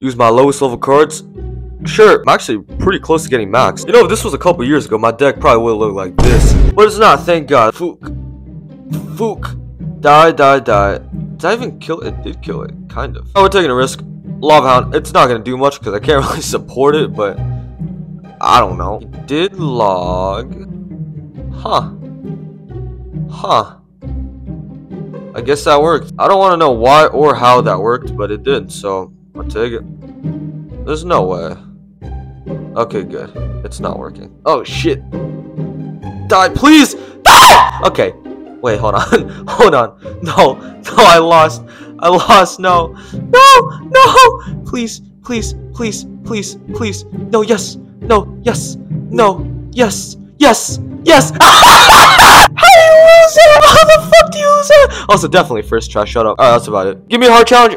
use my lowest level cards. Sure, I'm actually pretty close to getting max. You know, if this was a couple years ago, my deck probably would look like this. But it's not, thank God. Fook. Fook. Die, die, die. Did I even kill it? Did kill it, kind of. Oh, we're taking a risk. Lava Hound, it's not gonna do much because I can't really support it, but I don't know. It did log. Huh. Huh. I guess that worked. I don't want to know why or how that worked, but it did, so I'll take it. There's no way. Okay, good. It's not working. Oh, shit. Die, please! Die! Okay. Wait, hold on. hold on. No. No, I lost. I lost. No. No! No! Please, please, please, please, please. No, yes. No, yes. No, yes. Yes! Yes! How do you lose it? How the fuck do you lose it? Also, definitely first try. Shut up. Alright, that's about it. Give me a hard challenge.